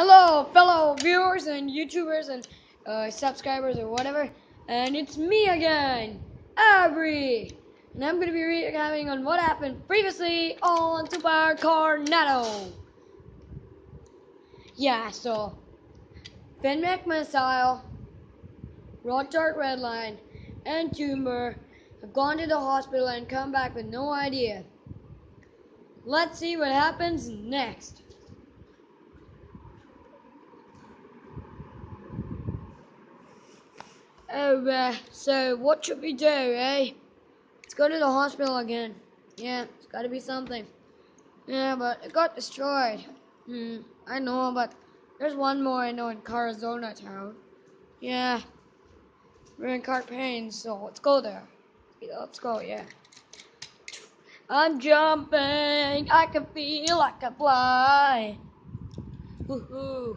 Hello, fellow viewers and YouTubers and uh, subscribers or whatever. And it's me again, Avery. And I'm to be recapping on what happened previously on Super Cornetto. Yeah, so Finn McMissile, Rod Torque Redline, and Tumor have gone to the hospital and come back with no idea. Let's see what happens next. Oh, uh, so what should we do, eh? Let's go to the hospital again. Yeah, it's gotta be something. Yeah, but it got destroyed. Hmm, I know, but there's one more I know in Carazona town. Yeah, we're in Carpain, so let's go there. Let's go, yeah. I'm jumping, I can feel I can fly. Woohoo.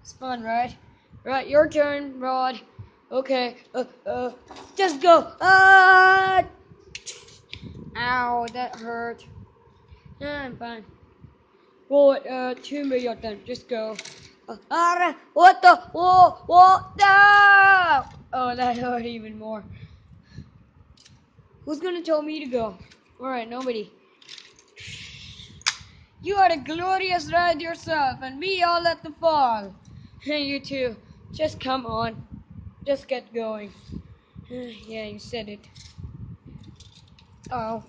It's fun, right? Right, your turn, Rod. Okay, uh, uh, just go. Ah! Ow, that hurt. Yeah, I'm fine. Roll it uh, to me, your turn. Just go. Uh, what the? Whoa, what? No! Oh, that hurt even more. Who's gonna tell me to go? Alright, nobody. You are a glorious ride yourself, and me all at the fall. Hey, you two, just come on. Just get going. yeah, you said it. Oh.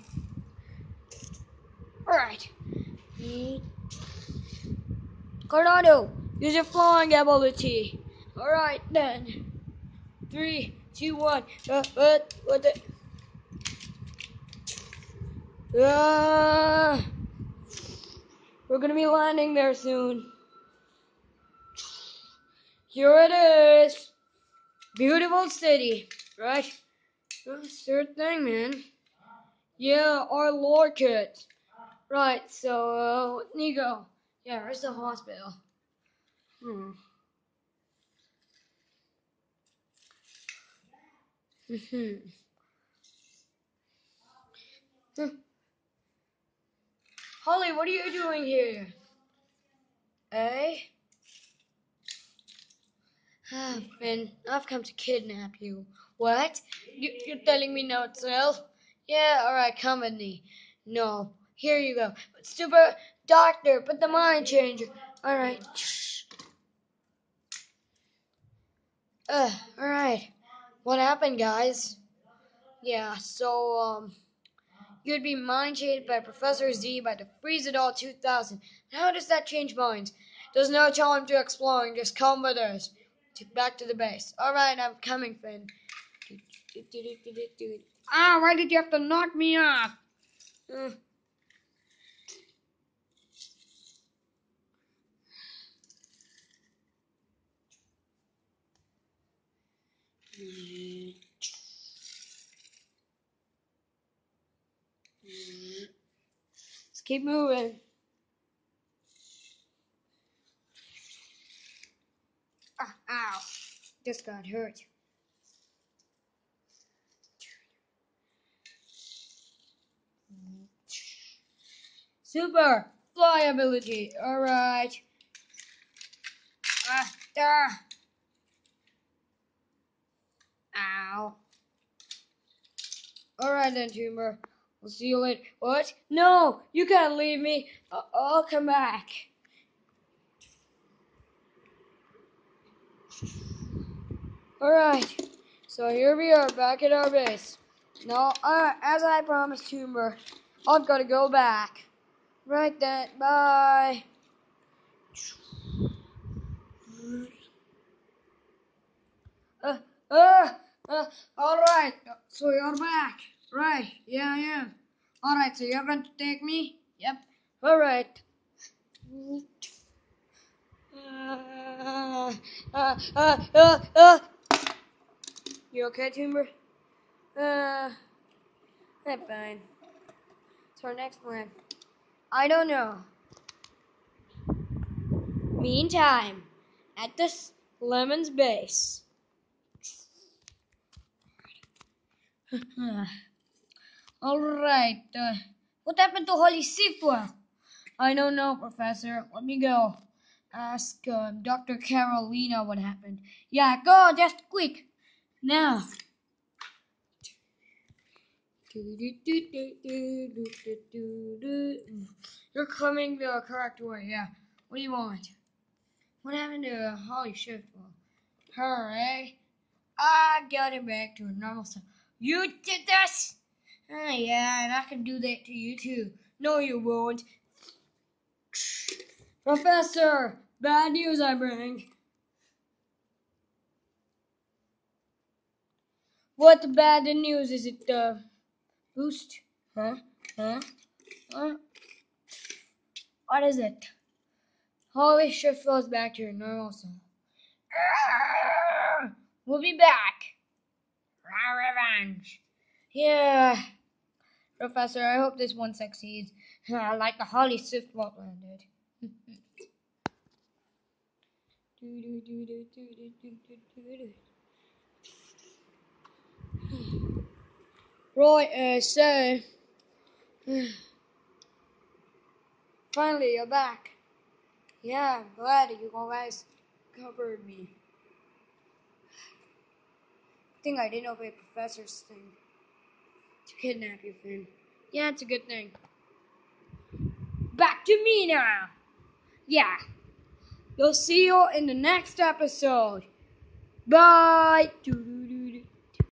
Alright. Coronado, use your flying ability. Alright then. Three, two, one. Uh, what? What the? Uh, we're gonna be landing there soon. Here it is. Beautiful city, right? Sure thing, man. Yeah, our lord kit. Right, so, uh, Nico. Yeah, where's the hospital? Hmm. hmm Holly, what are you doing here? Eh? Ah, Finn, I've come to kidnap you. What? You, you're telling me no, Sel? Yeah, alright, come with me. No, here you go. But super doctor, put the mind changer. Alright. Uh, alright. What happened, guys? Yeah, so, um, you'd be mind changed by Professor Z by the Freeze It All 2000. How does that change minds? There's no time to exploring, just come with us back to the base. All right, I'm coming, Finn. Ah, why did you have to knock me off? Let's keep moving. Ow. Just got hurt. Super fly ability. All right. Ah, ah. Ow. All right then, Tumor. We'll see you later. What? No, you can't leave me. I'll come back. Alright, so here we are back at our base. Now, uh, as I promised Tumor, I've got to go back. Right then, bye. Uh, uh, uh, alright, so you're back. Right, yeah, am. Alright, so you're going to take me? Yep. Alright. Uh, uh, uh, uh, uh. You okay, Timber? Uh, I'm fine. So our next plan. I don't know. Meantime, at this lemon's base. All right. Uh, what happened to Holly Shiftwell? I don't know, Professor. Let me go. ask um, Dr. Carolina what happened. Yeah, go just quick. Now. You're coming the correct way, yeah. What do you want? What happened to Holly Shiftwell? Her, eh? I got it back to a normal stuff. You did this? Ah, yeah, and I can do that to you too. No, you won't. Professor, bad news I bring. What bad news is it? Uh, boost? Huh? Huh? Huh? What is it? Holy shit feels back to your normal self. We'll be back. Revenge. Yeah. Professor, I hope this one succeeds. like the Holly Swift Walkland did. Right, uh, so finally you're back. Yeah, I'm glad you guys covered me. I think I didn't obey Professor's thing to kidnap you, Finn. Yeah, it's a good thing. Back to me now. Yeah. You'll see you in the next episode. Bye.